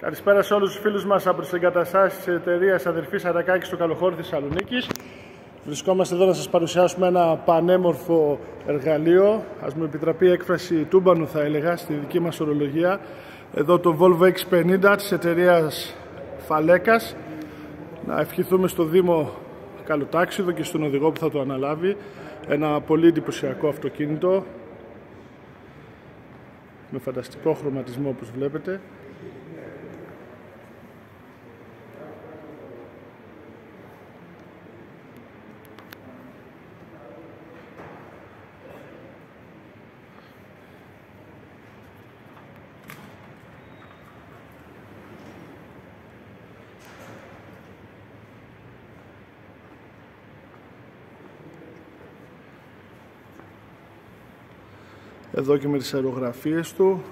Καλησπέρα σε όλους τους φίλους μας από τις εγκαταστάσεις της εταιρείας Αδερφής Αρακάκης στο Καλοχώρι Θεσσαλονίκης. Βρισκόμαστε εδώ να σας παρουσιάσουμε ένα πανέμορφο εργαλείο. Ας μου επιτραπεί η έκφραση τούμπανου θα έλεγα στη δική μας ορολογία. Εδώ το Volvo X50 της εταιρείας Φαλέκας. Να ευχηθούμε στο Δήμο καλοτάξιδο και στον οδηγό που θα το αναλάβει. Ένα πολύ εντυπωσιακό αυτοκίνητο με φανταστικό χρωματισμό όπως βλέπετε. Εδώ και με τις αερογραφίες του